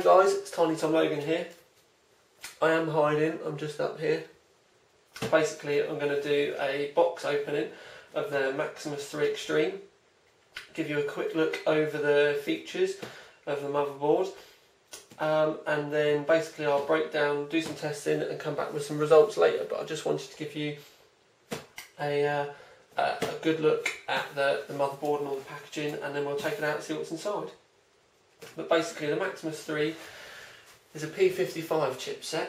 Hey guys, it's Tiny Tom Logan here. I am hiding, I'm just up here. Basically, I'm going to do a box opening of the Maximus 3 Extreme. Give you a quick look over the features of the motherboard. Um, and then basically I'll break down, do some testing and come back with some results later. But I just wanted to give you a, uh, a good look at the, the motherboard and all the packaging and then we'll take it out and see what's inside. But basically the Maximus 3 is a P55 chipset,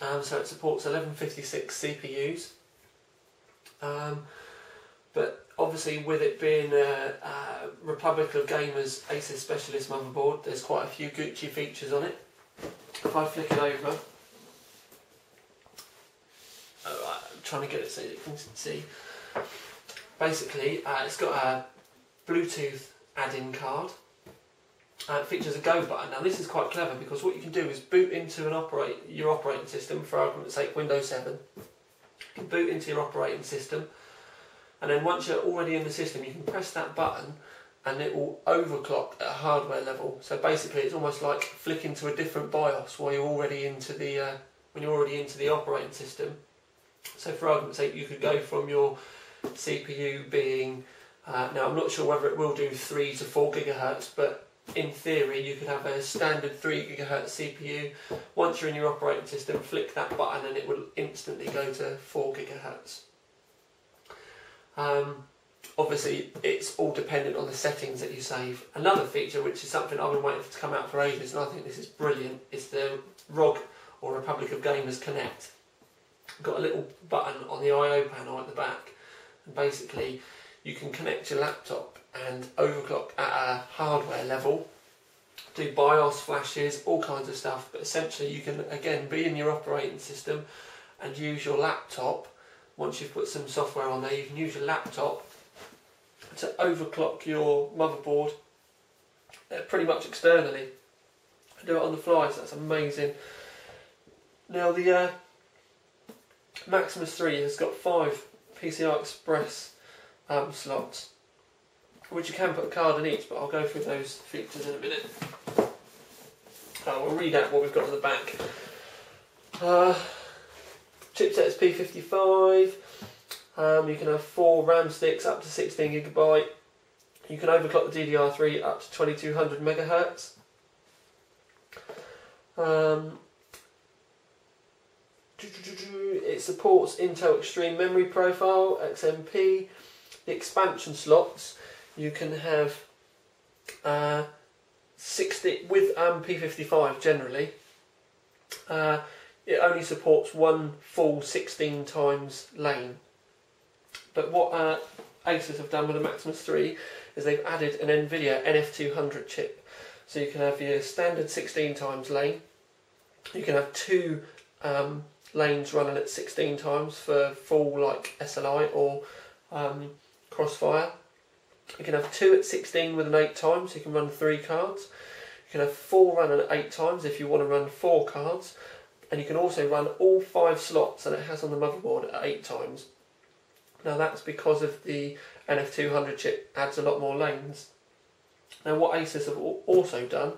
um, so it supports 1156 CPUs. Um, but obviously with it being a, a, Republic of Gamers Asus Specialist motherboard, there's quite a few Gucci features on it. If I flick it over, oh, I'm trying to get it so you can see. Basically, uh, it's got a Bluetooth add-in card uh, features a go button. Now this is quite clever because what you can do is boot into an operate your operating system, for argument's sake Windows 7. You can boot into your operating system and then once you're already in the system you can press that button and it will overclock at a hardware level. So basically it's almost like flicking to a different BIOS while you're already into the uh, when you're already into the operating system. So for argument's sake you could go from your CPU being uh, now I'm not sure whether it will do 3 to 4 gigahertz but in theory, you could have a standard 3 GHz CPU. Once you're in your operating system, flick that button and it will instantly go to 4 GHz. Um, obviously, it's all dependent on the settings that you save. Another feature, which is something I've been waiting for to come out for ages, and I think this is brilliant, is the ROG or Republic of Gamers Connect. Got a little button on the I/O panel at the back, and basically you can connect your laptop and overclock at a hardware level, do BIOS flashes, all kinds of stuff, but essentially you can again be in your operating system and use your laptop. Once you've put some software on there, you can use your laptop to overclock your motherboard uh, pretty much externally. Do it on the fly, so that's amazing. Now the uh, Maximus 3 has got five PCI Express um, slots which you can put a card in each, but I'll go through those features in a minute. Uh, we'll read out what we've got on the back. Uh, chipset is P55. Um, you can have four RAM sticks up to 16 gigabyte. You can overclock the DDR3 up to 2200 megahertz. Um, it supports Intel Extreme Memory Profile, XMP. The expansion slots you can have uh, 60 with um, P55 generally. Uh, it only supports one full 16 times lane. But what uh, Asus have done with the Maximus 3 is they've added an NVIDIA NF200 chip. So you can have your standard 16 times lane. You can have two um, lanes running at 16 times for full like SLI or um, crossfire. You can have two at 16 with an 8 times, so you can run three cards. You can have four run at 8 times if you want to run four cards. And you can also run all five slots that it has on the motherboard at 8 times. Now that's because of the NF200 chip adds a lot more lanes. Now what Asus have also done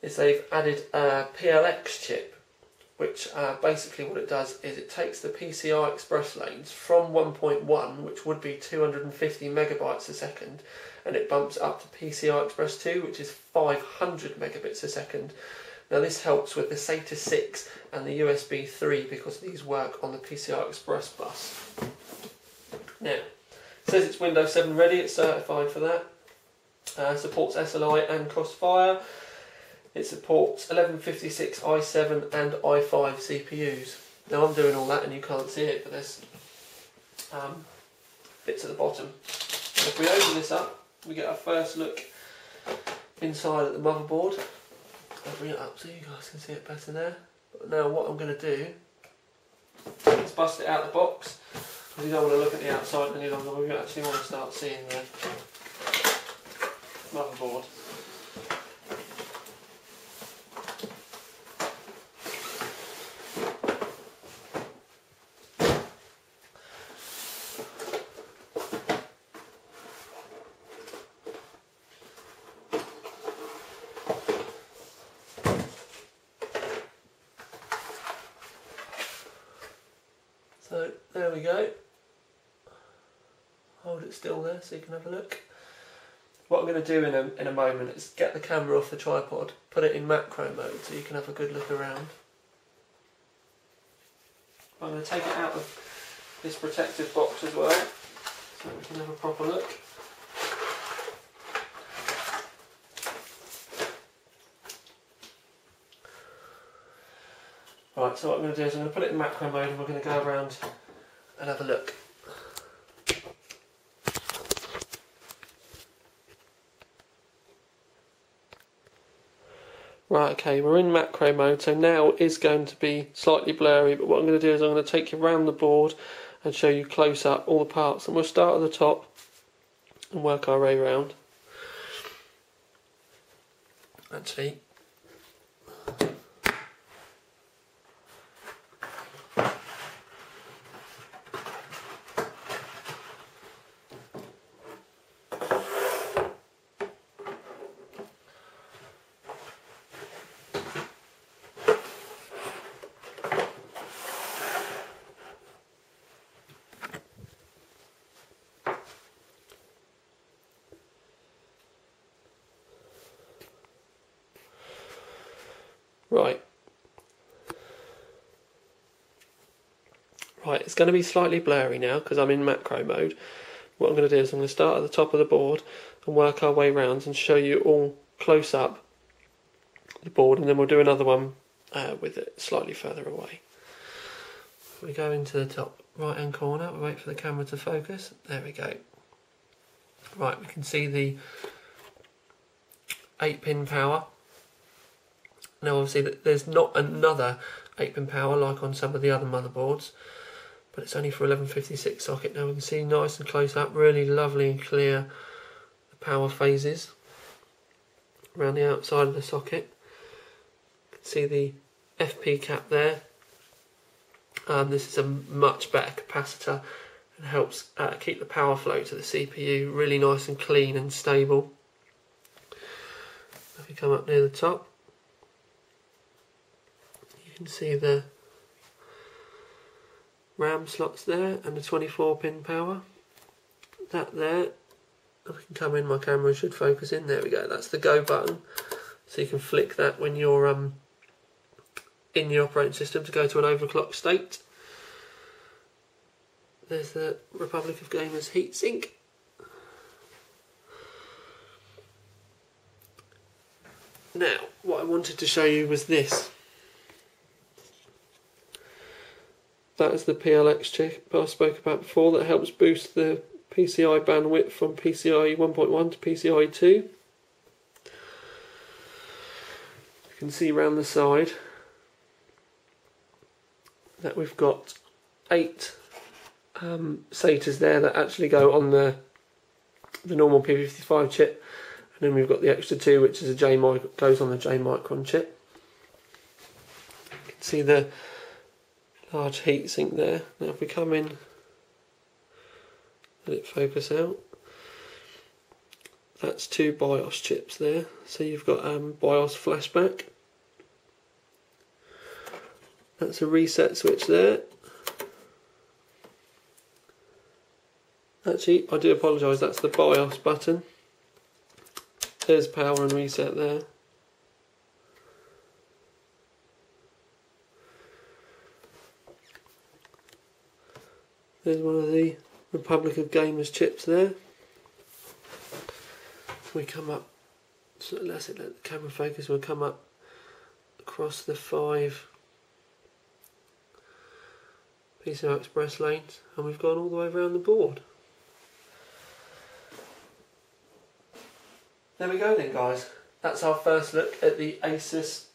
is they've added a PLX chip which uh, basically what it does is it takes the PCI Express lanes from 1.1, which would be 250 megabytes a second, and it bumps up to PCI Express 2, which is 500 megabits a second. Now this helps with the SATA 6 and the USB 3 because these work on the PCI Express bus. Now, it says it's Windows 7 ready, it's certified for that. Uh, supports SLI and Crossfire. It supports 1156 i7 and i5 CPUs. Now I'm doing all that and you can't see it, but there's um, bits at the bottom. if we open this up, we get our first look inside at the motherboard. I'll bring it up so you guys can see it better there. But now what I'm going to do is bust it out of the box because you don't want to look at the outside any longer. We actually want to start seeing the motherboard. So there we go. Hold it still there so you can have a look. What I'm going to do in a, in a moment is get the camera off the tripod, put it in macro mode so you can have a good look around. I'm going to take it out of this protective box as well so we can have a proper look. Right, so what I'm going to do is I'm going to put it in macro mode and we're going to go around and have a look. Right, okay, we're in macro mode, so now is going to be slightly blurry, but what I'm going to do is I'm going to take you around the board and show you close up all the parts. And we'll start at the top and work our way around. Actually, Right. Right, it's going to be slightly blurry now because I'm in macro mode. What I'm going to do is I'm going to start at the top of the board and work our way round and show you all close up the board and then we'll do another one uh, with it slightly further away. We go into the top right hand corner, we wait for the camera to focus, there we go. Right, we can see the 8 pin power now obviously there's not another 8 pin power like on some of the other motherboards but it's only for 1156 socket. Now we can see nice and close up, really lovely and clear the power phases around the outside of the socket. You can see the FP cap there. Um, this is a much better capacitor and helps uh, keep the power flow to the CPU really nice and clean and stable. If you come up near the top, can see the RAM slots there and the 24 pin power. That there, I can come in, my camera should focus in, there we go, that's the go button. So you can flick that when you're um, in the operating system to go to an overclock state. There's the Republic of Gamers heatsink. Now, what I wanted to show you was this. That is the PLX chip I spoke about before that helps boost the PCI bandwidth from PCI 1.1 to PCI 2. You can see around the side that we've got eight um, SATAs there that actually go on the the normal P55 chip, and then we've got the extra two, which is a J goes on the JMicron chip. You can see the large heatsink there. Now if we come in, let it focus out. That's two BIOS chips there. So you've got um, BIOS flashback. That's a reset switch there. Actually, I do apologise, that's the BIOS button. There's power and reset there. There's one of the Republic of Gamers chips there. We come up, so let's let the camera focus, we'll come up across the five PCI Express lanes and we've gone all the way around the board. There we go then guys, that's our first look at the Asus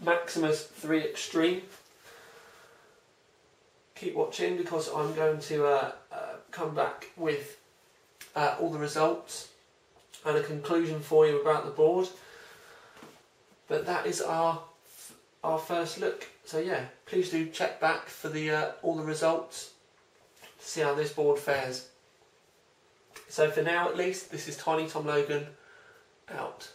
Maximus 3 Extreme keep watching because I'm going to uh, uh, come back with uh, all the results and a conclusion for you about the board. But that is our our first look. So yeah, please do check back for the uh, all the results to see how this board fares. So for now at least, this is Tiny Tom Logan out.